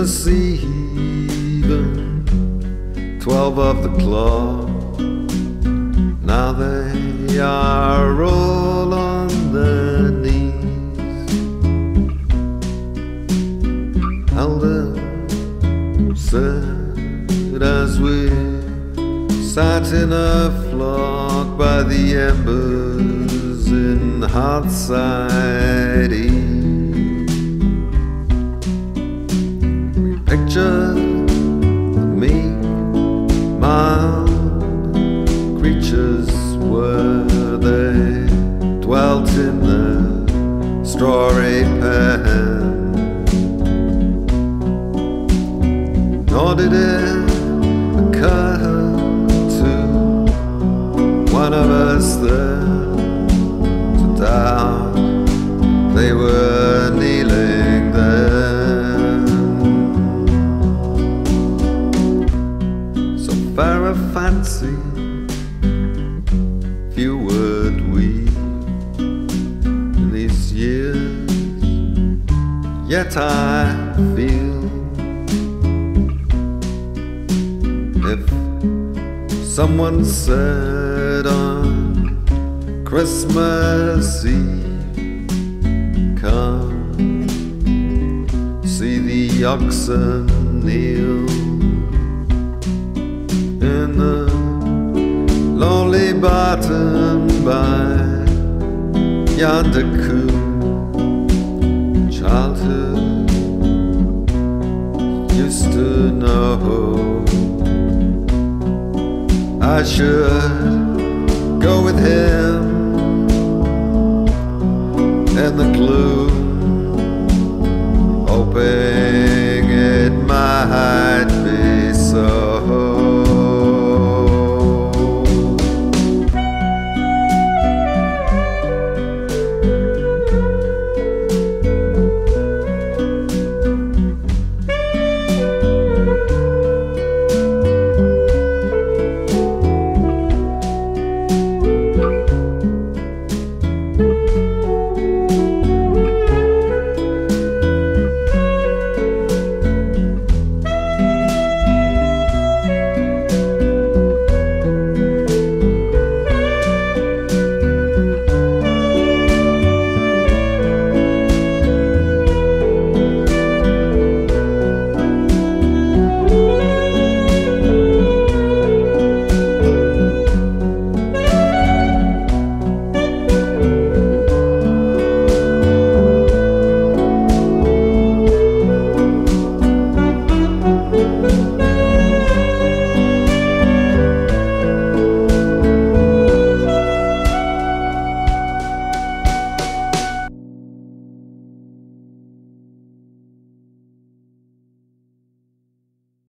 Christmas Eve, twelve of the clock. Now they are all on their knees. Elder said as we sat in a flock by the embers in hearthside Eve. Meek, mild creatures where they dwelt in the story pen. Nor did it occur to one of us there Fair a fancy, few would we in these years. Yet I feel if someone said on Christmas Eve, come see the oxen kneel in the lonely barton by yonder coomb childhood. Used to know I should go with him. And the clue